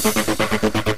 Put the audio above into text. Gracias.